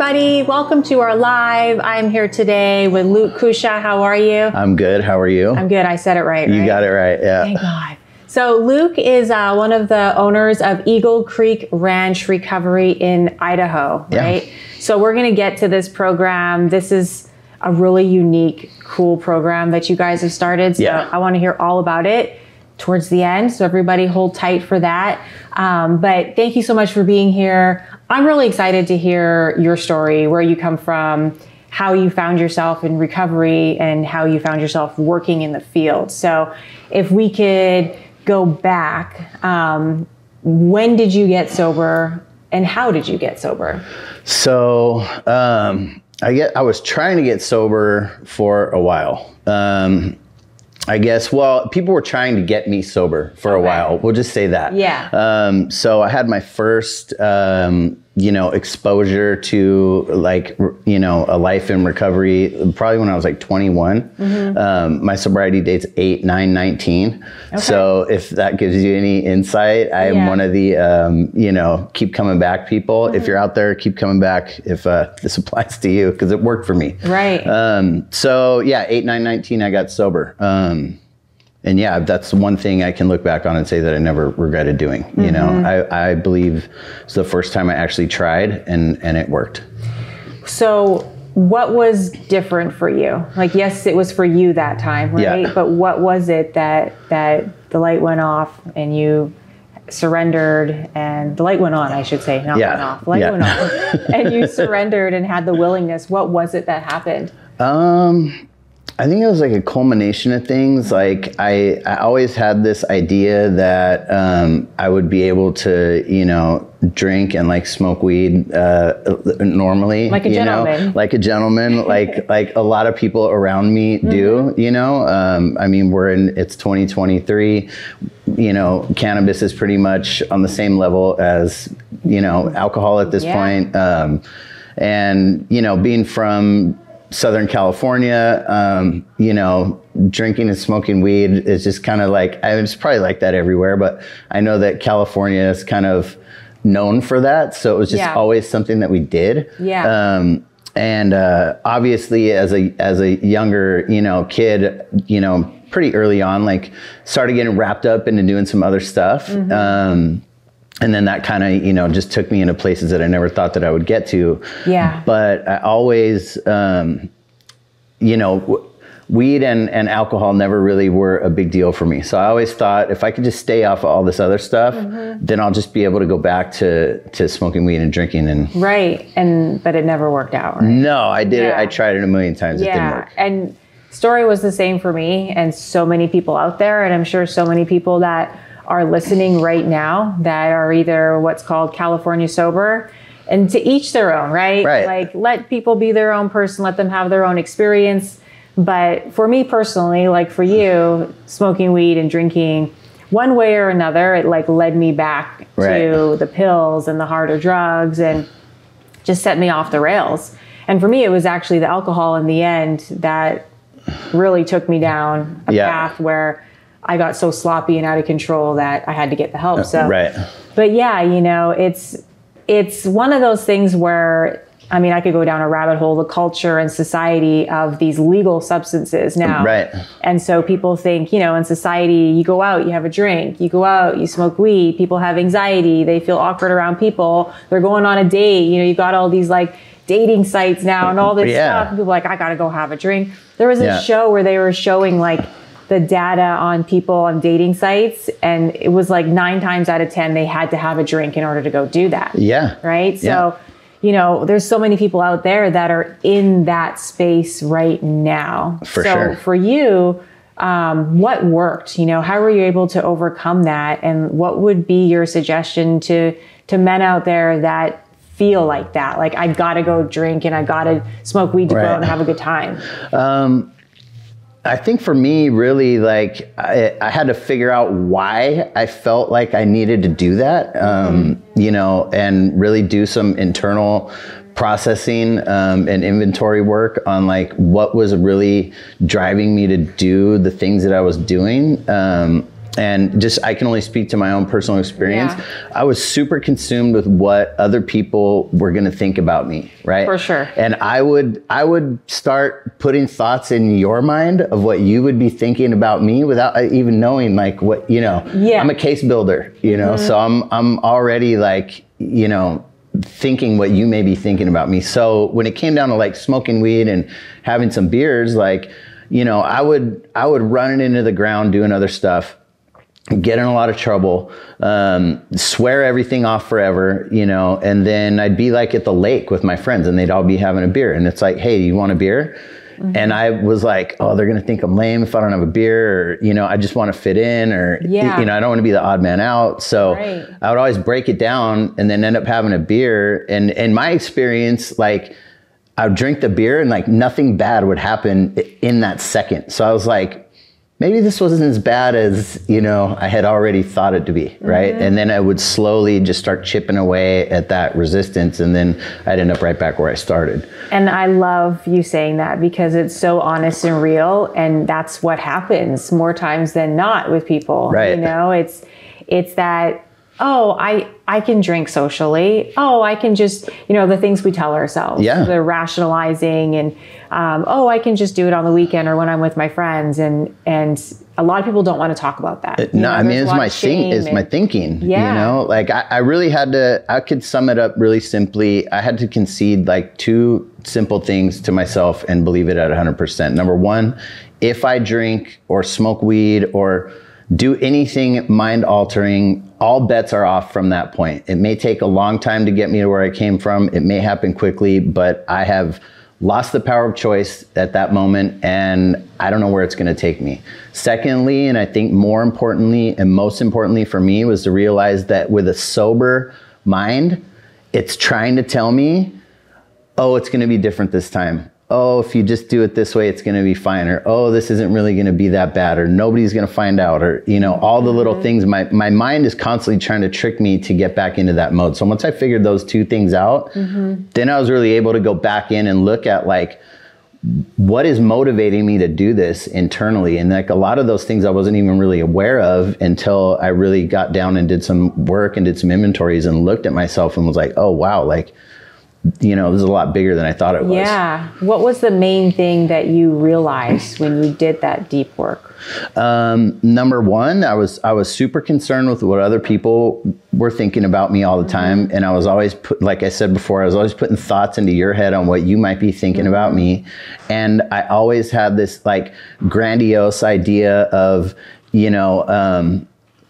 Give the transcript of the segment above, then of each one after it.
everybody. Welcome to our live. I'm here today with Luke Cuccia. How are you? I'm good. How are you? I'm good. I said it right. You right? got it right. Yeah. Thank God. So Luke is uh, one of the owners of Eagle Creek Ranch Recovery in Idaho, right? Yeah. So we're going to get to this program. This is a really unique, cool program that you guys have started. So Yeah. I want to hear all about it towards the end. So everybody hold tight for that. Um, but thank you so much for being here. I'm really excited to hear your story, where you come from, how you found yourself in recovery, and how you found yourself working in the field. So if we could go back, um, when did you get sober and how did you get sober? So um, I get. I was trying to get sober for a while. Um, I guess. Well, people were trying to get me sober for a Okay. while. We'll just say that. Yeah. Um, so I had my first, um, you know, exposure to like, you know, a life in recovery. Probably when I was like 21. Mm-hmm. Um, my sobriety date's eight, nine, 19. So if that gives you any insight, I am Yeah. one of the, um, you know, keep coming back people. If Mm-hmm. you're out there, keep coming back. If uh, this applies to you, because it worked for me. Right. Um, so yeah, eight, nine, 19, I got sober. And yeah, that's one thing I can look back on and say that I never regretted doing. You know, I, I believe it's the first time I actually tried and, and it worked. So, what was different for you? Like, yes, it was for you that time, right? Yeah. But what was it that that the light went off and you surrendered and the light went on? I should say, not Yeah. went off. Light Yeah. went on, and you surrendered and had the willingness. What was it that happened? Um, I think it was like a culmination of things. Like I, I always had this idea that um, I would be able to, you know, drink and like smoke weed uh, normally, Like a you gentleman. know, like a gentleman, like like a lot of people around me do. You know, um, I mean, we're in it's 2023. You know, cannabis is pretty much on the same level as you know alcohol at this Yeah. point. Um, and you know, being from Southern California, um, you know, drinking and smoking weed is just kind of like, I mean, it's probably like that everywhere, but I know that California is kind of known for that. So it was just Yeah. always something that we did. Yeah. Um, and uh, obviously, as a as a younger you know kid, you know, pretty early on, like started getting wrapped up into doing some other stuff. Mm-hmm. Um, and then that kind of you know just took me into places that I never thought that I would get to. Yeah. But I always, um, you know, w- weed and, and alcohol never really were a big deal for me. So I always thought if I could just stay off of all this other stuff, Mm-hmm. then I'll just be able to go back to to smoking weed and drinking. And Right, and but it never worked out. Right? no, I did it. I tried it a million times. It didn't yeah work. and story was the same for me and so many people out there and i'm sure so many people that are listening right now that are either what's called california sober and to each their own right Right. like let people be their own person let them have their own experience but for me personally like for you smoking weed and drinking one way or another it like led me back Right. to the pills and the harder drugs and just set me off the rails. And for me, it was actually the alcohol in the end that really took me down a Yeah. path where I got so sloppy and out of control that I had to get the help. So, Uh, Right. but yeah, you know, it's it's one of those things where I mean, I could go down a rabbit hole, the culture and society of these legal substances now. Right. And so people think, you know, in society, you go out, you have a drink, you go out, you smoke weed, people have anxiety, they feel awkward around people, they're going on a date, you know, you've got all these like dating sites now and all this Yeah. stuff. And people are like, I gotta go have a drink. There was a Yeah. show where they were showing like the data on people on dating sites, and it was like nine times out of 10, they had to have a drink in order to go do that Yeah. right? Yeah. So, you know, there's so many people out there that are in that space right now. For so sure. for you, um, what worked? You know, how were you able to overcome that? And what would be your suggestion to to men out there that feel like that? Like I gotta go drink and I gotta smoke weed to go Right. out and have a good time. I think for me, really, like I, I had to figure out why I felt like I needed to do that, um, you know, and really do some internal processing um, and inventory work on like what was really driving me to do the things that I was doing. Um, and just I can only speak to my own personal experience. Yeah. I was super consumed with what other people were going to think about me, right? For sure. And I would I would start putting thoughts in your mind of what you would be thinking about me without uh, even knowing like what you know. Yeah. I'm a case builder, you know, so I'm I'm already like you know thinking what you may be thinking about me. So when it came down to like smoking weed and having some beers, like you know, I would I would run it into the ground doing other stuff get in a lot of trouble, um, swear everything off forever, you know, and then I'd be like at the lake with my friends and they'd all be having a beer. And it's like, hey, do you want a beer? And I was like, oh, they're gonna think I'm lame if I don't have a beer, or you know, I just want to fit in, or Yeah. you know, I don't want to be the odd man out. So Right. I would always break it down and then end up having a beer. And in my experience, like I would drink the beer and like nothing bad would happen in that second. So I was like, maybe this wasn't as bad as you know I had already thought it to be, right? Mm-hmm. And then I would slowly just start chipping away at that resistance, and then I'd end up right back where I started. And I love you saying that because it's so honest and real, and that's what happens more times than not with people. Right. You know, it's it's that oh, I I can drink socially. Oh, I can just you know the things we tell ourselves. Yeah. The rationalizing and um, oh, I can just do it on the weekend or when I'm with my friends, and and a lot of people don't want to talk about that. You No, know, I mean it's my shame it's my thinking. Yeah. You know, like I, I really had to. I could sum it up really simply. I had to concede like two simple things to myself and believe it at 100%. Number one, if I drink or smoke weed or do anything mind altering, all bets are off from that point. It may take a long time to get me to where I came from. It may happen quickly, but I have lost the power of choice at that moment and I don't know where it's going to take me. Secondly, and I think more importantly and most importantly for me was to realize that with a sober mind, it's trying to tell me, oh, it's going to be different this time. Oh, if you just do it this way, it's going to be fine. Or, oh, this isn't really going to be that bad. Or nobody's going to find out. Or, you know, all the little mm-hmm. things. My, my mind is constantly trying to trick me to get back into that mode. So once I figured those two things out, mm-hmm. then I was really able to go back in and look at like, what is motivating me to do this internally and like a lot of those things i wasn't even really aware of until i really got down and did some work and did some inventories and looked at myself and was like oh wow like you know it was a lot bigger than i thought it was. Yeah. What was the main thing that you realized when you did that deep work? um, number one i was i was super concerned with what other people were thinking about me all the time. And i was always put like i said before i was always putting thoughts into your head on what you might be thinking about me. And i always had this like grandiose idea of you know um,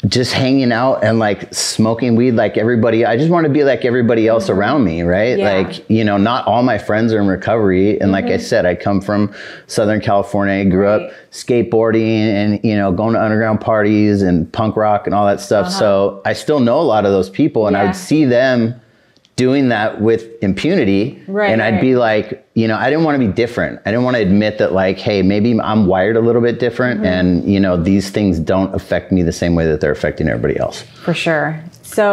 just hanging out and like smoking weed like everybody i just want to be like everybody else mm-hmm. around me right? Yeah. like you know not all my friends are in recovery. And like i mm-hmm. said i come from southern california. I grew Right. up skateboarding and you know going to underground parties and punk rock and all that stuff. So uh-huh. i still know a lot of those people and i would see them doing that with impunity Right, and i'd right. be like you know i didn't want to be different i didn't want to admit that like hey maybe i'm wired a little bit different Mm-hmm. and you know these things don't affect me the same way that they're affecting everybody else For sure. So,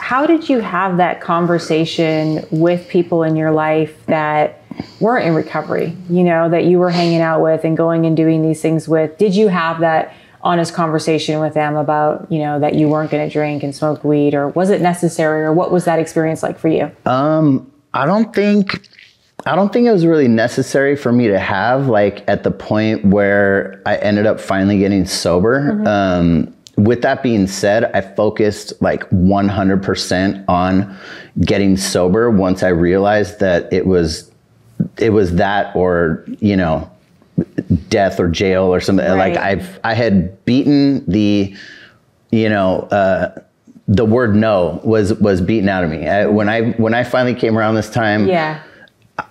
how did you have that conversation with people in your life that weren't in recovery? You know, that you were hanging out with and going and doing these things with? Did you have that honest conversation with them about, you know, that you weren't going to drink and smoke weed, or was it necessary, or what was that experience like for you? I don't think I don't think it was really necessary for me to have like at the point where I ended up finally getting sober. Um, with that being said, I focused like 100% on getting sober once I realized that it was it was that or you know death or jail or something. Like I've I had beaten the you know uh, the word no was was beaten out of me. I, when I when I finally came around this time Yeah.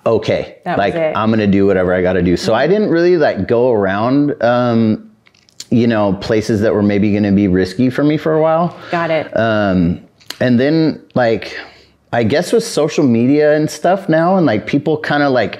okay That was like i'm gonna do whatever i gotta do. So i didn't really like go around um you know places that were maybe gonna be risky for me for a while. Got it. um and then like i guess with social media and stuff now and like people kind of like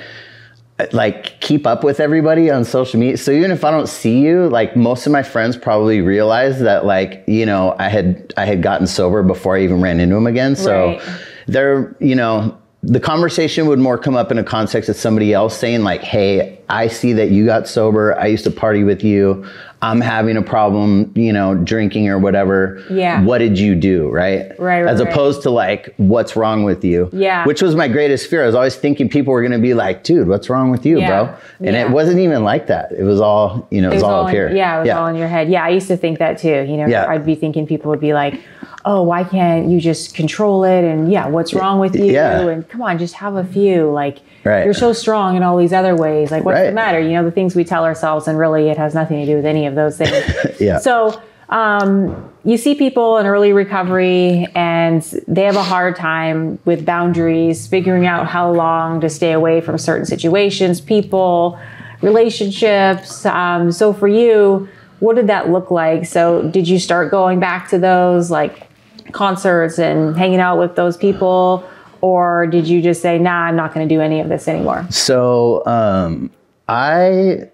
like keep up with everybody on social media so even if i don't see you like most of my friends probably realize that like you know i had i had gotten sober before i even ran into them again so Right. they're you know the conversation would more come up in a context of somebody else saying like, "Hey, I see that you got sober. I used to party with you. I'm having a problem, you know, drinking or whatever. Yeah. What did you do, right? Right, right, As right. opposed to like, what's wrong with you? Yeah. Which was my greatest fear. I was always thinking people were going to be like, "Dude, what's wrong with you, Yeah. bro?" And Yeah. it wasn't even like that. It was all, you know, it was, all, up in, here. Yeah, it was all in your head. Yeah, I used to think that too. You know, Yeah. I'd be thinking people would be like, "Oh, why can't you just control it?" And yeah, what's wrong with you? Yeah. And come on, just have a few. Like Right. you're so strong in all these other ways. Like what's the matter? You know, the things we tell ourselves, and really, it has nothing to do with any of those things. Yeah. So. Um, you see people in early recovery and they have a hard time with boundaries, figuring out how long to stay away from certain situations, people, relationships. Um, so for you, what did that look like? So did you start going back to those like concerts and hanging out with those people? Or did you just say, nah, I'm not going to do any of this anymore? So um, I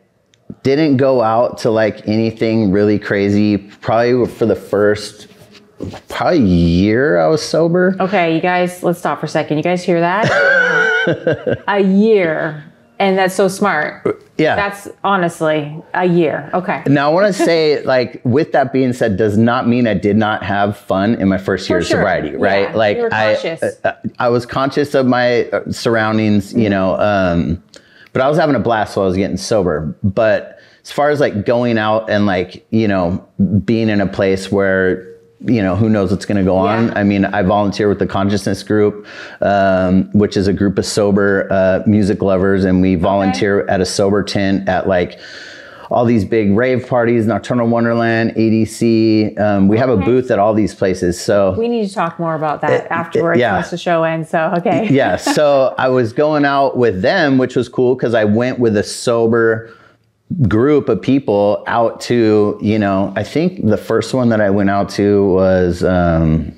didn't go out to like anything really crazy. Probably for the first probably year I was sober. Okay, you guys, let's stop for a second. You guys hear that? a year. And that's so smart. Yeah. That's honestly a year. Okay. now I want to say, like, with that being said, does not mean I did not have fun in my first year of sure. sobriety, right? Yeah, like, I. I, I was conscious of my uh, surroundings, you know, um, but I was having a blast while I was getting sober. But as far as like going out and like, you know, being in a place where you know who knows what's going to go on i mean i volunteer with the consciousness group um, which is a group of sober uh, music lovers and we volunteer at a sober tent at like all these big rave parties nocturnal wonderland edc um, we have a booth at all these places so We need to talk more about that afterwards yeah. once the show ends. So, okay. yeah so i was going out with them which was cool because i went with a sober group of people out to you know i think the first one that i went out to was um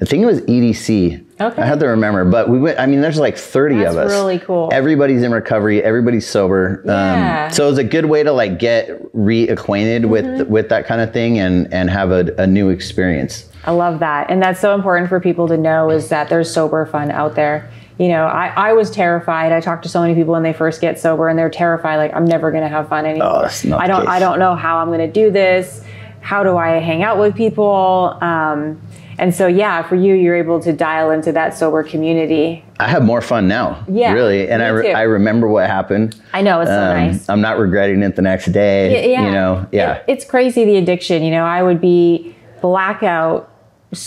i think it was edc Okay. i had to remember but we went i mean there's like 30 That's of us really cool. everybody's in recovery everybody's sober Yeah. um, so it's a good way to like get reacquainted Mm-hmm. with with that kind of thing and and have a, a new experience I love that. And that's so important for people to know is that there's sober fun out there. You know, I, I was terrified. I talked to so many people when they first get sober and they're terrified, like, I'm never gonna have fun anymore. Oh, that's not I don't. I don't know how I'm gonna do this. How do I hang out with people? Um, and so yeah, for you, you're able to dial into that sober community. I have more fun now. Yeah, Really. And I, re-. I remember what happened. I know it's so Um, nice. I'm not regretting it the next day. yeah. You know, yeah. It- it's crazy the addiction. You know, I would be blackout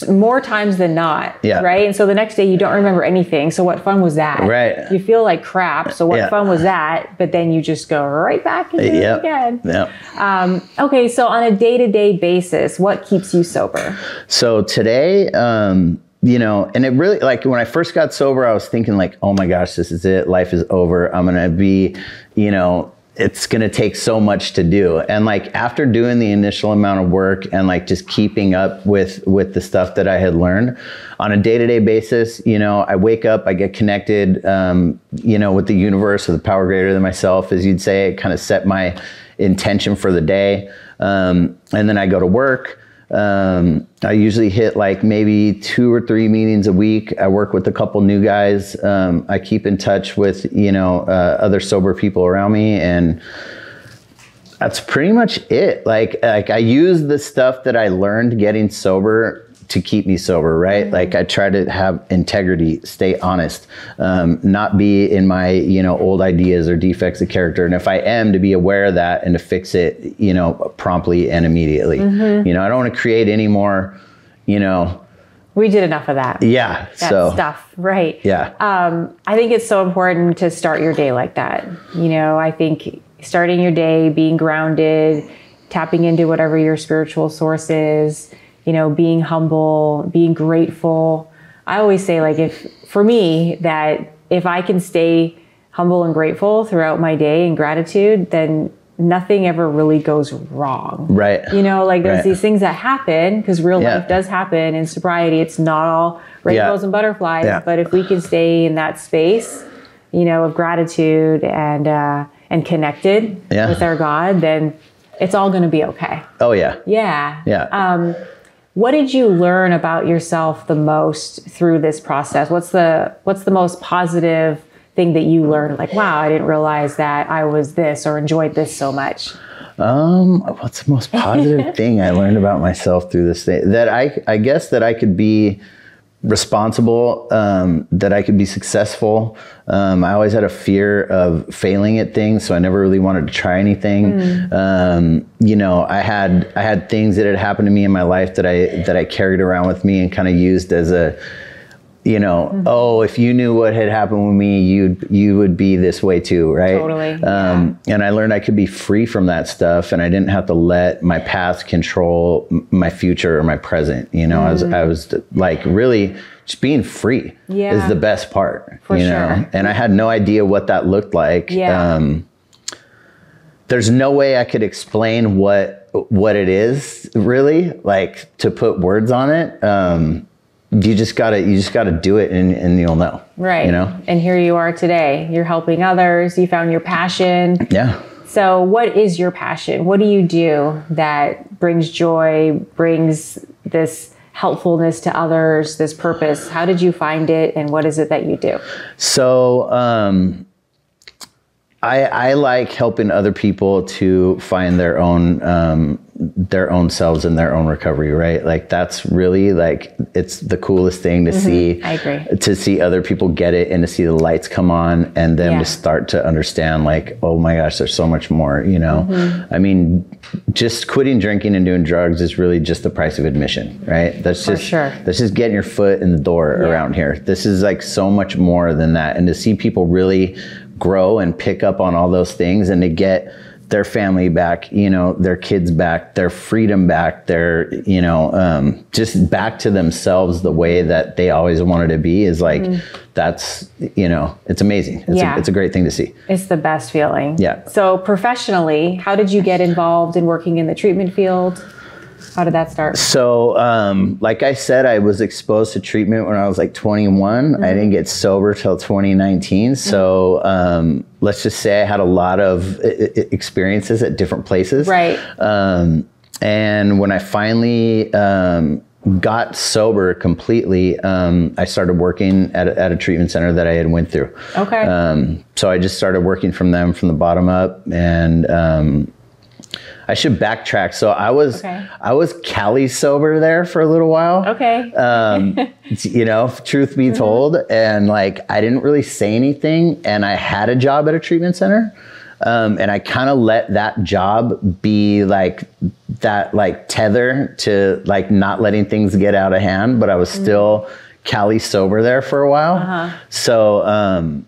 more times than not. Yeah. Right. And so the next day you don't remember anything. So what fun was that? Right. You feel like crap. So what Yeah. fun was that? But then you just go right back into it Yep. again. Yep. Um, okay. So on a day to day basis, what keeps you sober? So today, um, you know, and it really like when I first got sober, I was thinking like, oh my gosh, this is it. Life is over. I'm gonna be, you know, it's gonna take so much to do. And like after doing the initial amount of work and like just keeping up with with the stuff that I had learned on a day to day basis, you know, I wake up, I get connected, um, you know, with the universe or the power greater than myself, as you'd say. It kind of set my intention for the day, um, and then I go to work. Um, I usually hit like maybe two or three meetings a week. I work with a couple new guys. Um, I keep in touch with you know uh, other sober people around me, and that's pretty much it. Like like I use the stuff that I learned getting sober to keep me sober, right? Like I try to have integrity, stay honest, um, not be in my you know old ideas or defects of character, and if I am, to be aware of that and to fix it, you know, promptly and immediately. You know, I don't want to create any more, you know, We did enough of that. yeah. That so stuff. Right. yeah, um, I think it's so important to start your day like that. You know, I think starting your day, being grounded, tapping into whatever your spiritual source is, you know, being humble, being grateful. I always say, like, if for me, that if I can stay humble and grateful throughout my day and gratitude, then nothing ever really goes wrong. right. You know, like there's Right. these things that happen because real Yeah. life does happen in sobriety. It's not all rainbows Yeah. and butterflies, Yeah. but if we can stay in that space, you know, of gratitude and uh, and connected with our God, then it's all going to be okay. Oh yeah. Yeah. Yeah. Um, What did you learn about yourself the most through this process? What's the what's the most positive thing that you learned? Like, wow, I didn't realize that I was this or enjoyed this so much. Um, what's the most positive thing I learned about myself through this thing? That I, I guess that I could be responsible, um, that I could be successful. Um, I always had a fear of failing at things, so I never really wanted to try anything. Mm. Um, you know, I had I had things that had happened to me in my life that I that I carried around with me and kind of used as a you know, mm-hmm. oh, if you knew what had happened with me, you'd you would be this way too, right? Totally. Um, yeah. And I learned I could be free from that stuff, and I didn't have to let my past control my future or my present. You know, mm-hmm. I was I was like really just being free yeah. is the best part. For you know, sure. and I had no idea what that looked like. Yeah. Um, there's no way I could explain what what it is really like to put words on it. Um, you just gotta you just gotta do it and, and you'll know right. you know? And here you are today. You're helping others. You found your passion. Yeah. So what is your passion? What do you do that brings joy brings this helpfulness to others this purpose? How did you find it and what is it that you do? So um, I, I like helping other people to find their own um, their own selves and their own recovery, right? Like that's really like it's the coolest thing to mm-hmm. see. I agree. To see other people get it and to see the lights come on and then yeah. to start to understand like, oh my gosh, there's so much more, you know. Mm-hmm. I mean, just quitting drinking and doing drugs is really just the price of admission, right? That's For just sure. that's just getting your foot in the door yeah. around here. This is like so much more than that. And to see people really grow and pick up on all those things and to get their family back, you know, their kids back, their freedom back, their, you know, um, just back to themselves the way that they always wanted to be is like, mm. that's, you know, it's amazing. It's, yeah. a, it's a great thing to see. It's the best feeling. Yeah. So professionally, how did you get involved in working in the treatment field? How did that start? So, um, like I said, I was exposed to treatment when I was like 21. Mm-hmm. I didn't get sober till 2019. Mm-hmm. So, um, let's just say I had a lot of experiences at different places. Right. Um, and when I finally um, got sober completely, um, I started working at a, at a treatment center that I had went through. Okay. Um, so I just started working from them from the bottom up, and um, I should backtrack. So I was okay. I was Cali sober there for a little while. Okay. Um, you know, truth be mm-hmm. told, and like I didn't really say anything, and I had a job at a treatment center. Um, and I kind of let that job be like that, like tether to like not letting things get out of hand. But I was mm-hmm. still Cali sober there for a while. Uh-huh. So um,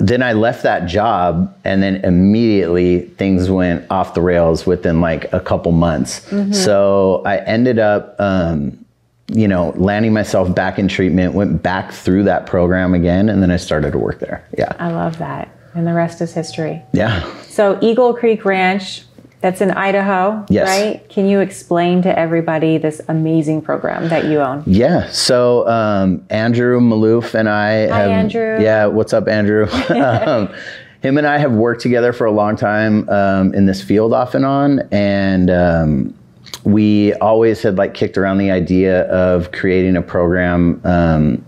then I left that job and then immediately things went off the rails within like a couple months. Mm-hmm. So I ended up, um, you know, landing myself back in treatment, went back through that program again, and then I started to work there. Yeah. I love that. And the rest is history. Yeah. So Eagle Creek Ranch, that's in Idaho, yes. right? Can you explain to everybody this amazing program that you own? Yeah. So um, Andrew Maloof and I Hi, have. Andrew. Yeah. What's up, Andrew? um, him and I have worked together for a long time um, in this field, off and on, and um, we always had like kicked around the idea of creating a program um,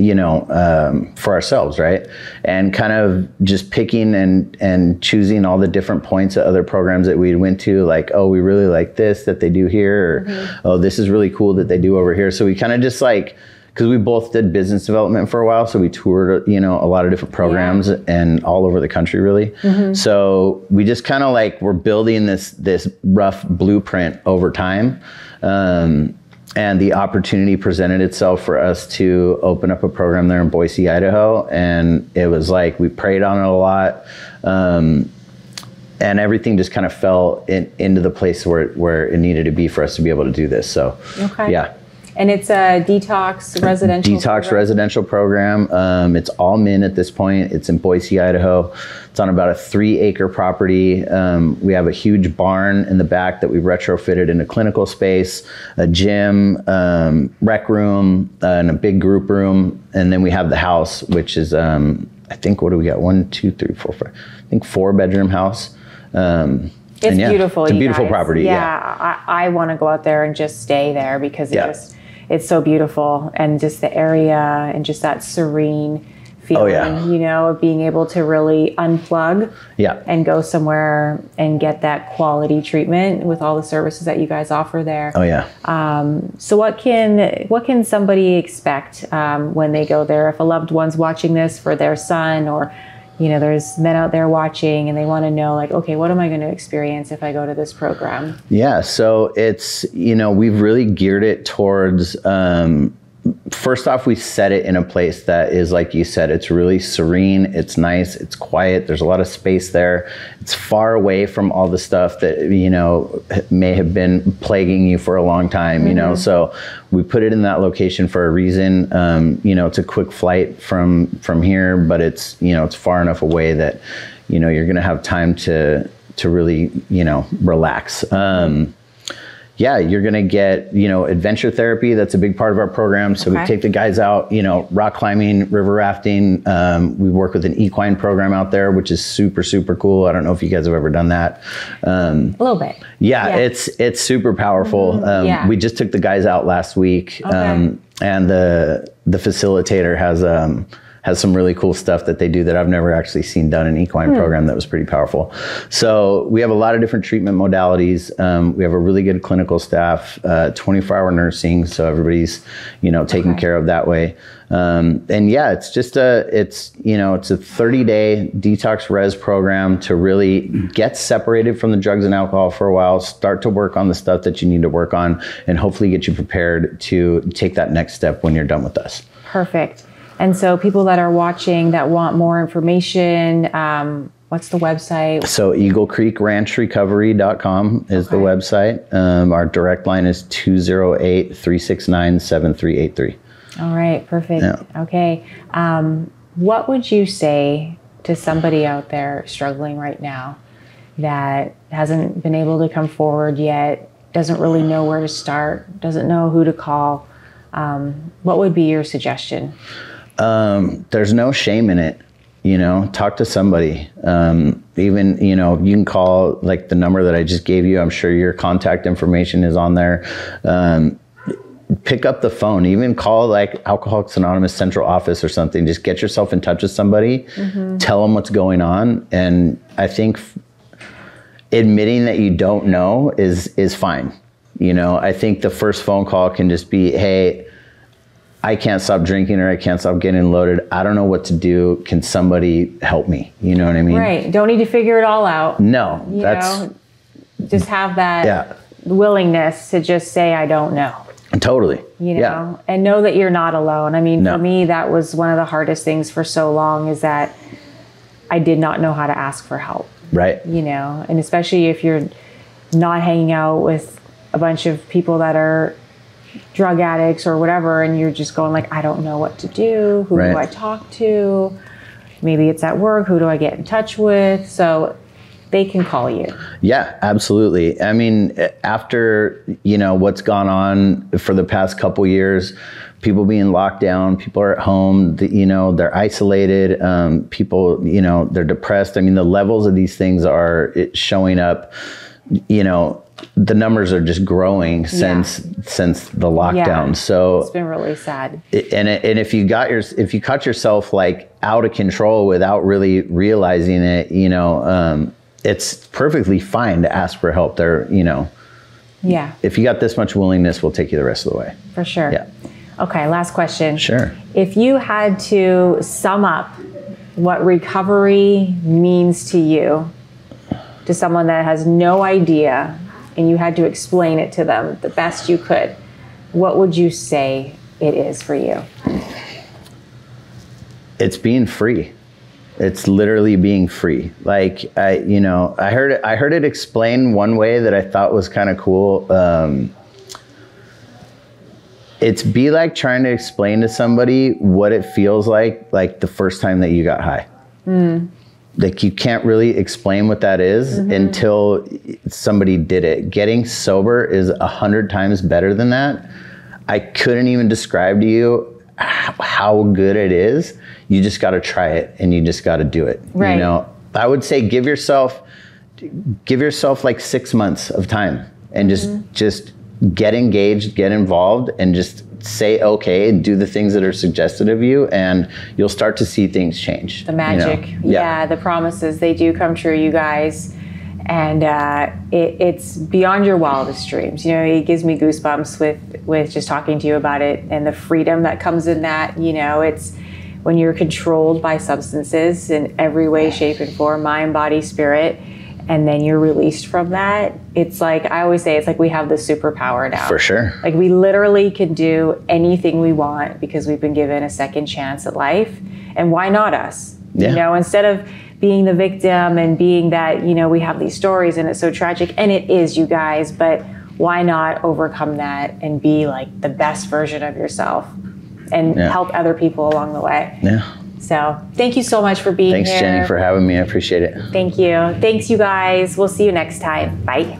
you know, um, for ourselves, right? And kind of just picking and and choosing all the different points of other programs that we went to, like, oh, we really like this that they do here, or mm-hmm. oh, this is really cool that they do over here. So we kind of just like because we both did business development for a while, so we toured, you know, a lot of different programs yeah. and all over the country, really. Mm-hmm. So we just kind of like we're building this this rough blueprint over time. Um, and the opportunity presented itself for us to open up a program there in Boise, Idaho. And it was like we prayed on it a lot. Um, and everything just kind of fell in, into the place where, where it needed to be for us to be able to do this. So, okay. yeah. And it's a detox residential detox program? residential program. Um, it's all men at this point. It's in Boise, Idaho. It's on about a three acre property. Um, we have a huge barn in the back that we retrofitted into clinical space, a gym, um, rec room, uh, and a big group room. And then we have the house, which is um, I think what do we got? One, two, three, four, five. I think four bedroom house. Um, It's yeah, beautiful. It's a beautiful guys. property. Yeah, Yeah. I, I want to go out there and just stay there because it Yeah. just it's so beautiful and just the area and just that serene feeling. Oh, yeah. You know, of being able to really unplug Yeah. and go somewhere and get that quality treatment with all the services that you guys offer there. Oh yeah. So what can what can somebody expect um, when they go there? If a loved one's watching this for their son, or you know, there's men out there watching and they want to know, like, okay, what am I going to experience if I go to this program? Yeah, so it's you know we've really geared it towards. Um, first off, we set it in a place that is like you said, it's really serene, it's nice, it's quiet. There's a lot of space there. It's far away from all the stuff that you know may have been plaguing you for a long time. You know, so we put it in that location for a reason. Um, you know, it's a quick flight from from here, but it's you know it's far enough away that you know you're going to have time to to really you know relax. Um, yeah, you're going to get, you know, adventure therapy. That's a big part of our program. So we take the guys out, you know, rock climbing, river rafting. Um, we work with an equine program out there, which is super, super cool. I don't know if you guys have ever done that. Um, A little bit. yeah, Yeah. it's it's super powerful. Um, yeah. We just took the guys out last week, um, and the the facilitator has um, has some really cool stuff that they do that I've never actually seen done in equine program that was pretty powerful. So we have a lot of different treatment modalities. Um, we have a really good clinical staff, uh, 24 hour nursing, so everybody's you know taken Okay. care of that way. Um, and yeah, it's just a it's you know it's a 30 day detox res program to really get separated from the drugs and alcohol for a while, start to work on the stuff that you need to work on, and hopefully get you prepared to take that next step when you're done with us. Perfect. And so people that are watching that want more information, um, what's the website? So EagleCreekRanchRecovery.com is the website. Um, our direct line is 208 369 7383. All right, perfect. Yeah. Okay. Um, what would you say to somebody out there struggling right now that hasn't been able to come forward yet, doesn't really know where to start, doesn't know who to call? Um, what would be your suggestion? There's no shame in it you know? Talk to somebody. Um, even you know you can call like the number that i just gave you. I'm sure your contact information is on there. Um, pick up the phone. Even call like alcoholics anonymous central office or something. Just get yourself in touch with somebody. Tell them what's going on. And i think f- admitting that you don't know is is fine. You know i think the first phone call can just be hey I can't stop drinking or I can't stop getting loaded. I don't know what to do. Can somebody help me? You know what I mean? Right. Don't need to figure it all out. No, You that's know, just have that Yeah. willingness to just say, I don't know. totally. you know Yeah. and know that you're not alone i mean No. for me that was one of the hardest things for so long is that i did not know how to ask for help Right. you know and especially if you're not hanging out with a bunch of people that are drug addicts or whatever and you're just going like i don't know what to do who do i talk to maybe it's at work who do i get in touch with so they can call you Yeah, absolutely. I mean, after you know what's gone on for the past couple years, people being locked down, people are at home. The, you know, they're isolated. Um, people, you know, they're depressed. I mean, the levels of these things are it showing up. You know, the numbers are just growing since since the lockdown. So it's been really sad and it, and if you got your if you caught yourself like out of control without really realizing it, you know, um, it's perfectly fine to ask for help. There, you know, yeah if you got this much willingness, we'll take you the rest of the way. for sure Yeah. okay last question Sure. If you had to sum up what recovery means to you to someone that has no idea and you had to explain it to them the best you could, what would you say it is for you? It's being free. It's literally being free. Like I, you know, I heard it, I heard it explained one way that I thought was kind of cool. Um, it's be like trying to explain to somebody what it feels like, like the first time that you got high. Like you can't really explain what that is mm-hmm. until somebody did it. Getting sober is a hundred times better than that. I couldn't even describe to you how good it is. You just got to try it and you just got to do it. Right. You know, I would say give yourself give yourself like six months of time and just mm-hmm. just get engaged, get involved, and just say okay and do the things that are suggested of you, and you'll start to see things change. the magic. Yeah. the promises they do come true, you guys. And uh, it, it's beyond your wildest dreams. You know, it gives me goosebumps with with just talking to you about it and the freedom that comes in that. You know, it's when you're controlled by substances in every way, shape, and form, mind, body, spirit, and then you're released from that. It's like I always say, it's like we have the superpower now. For sure. Like we literally can do anything we want because we've been given a second chance at life. And why not us? Yeah. You know, instead of being the victim and being that, you know, we have these stories and it's so tragic and it is you guys, but why not overcome that and be like the best version of yourself and Yeah. help other people along the way. Yeah. So, thank you so much for being Thanks, here. Thanks, Jenny, for having me. I appreciate it. Thank you. Thanks you guys. We'll see you next time. Bye.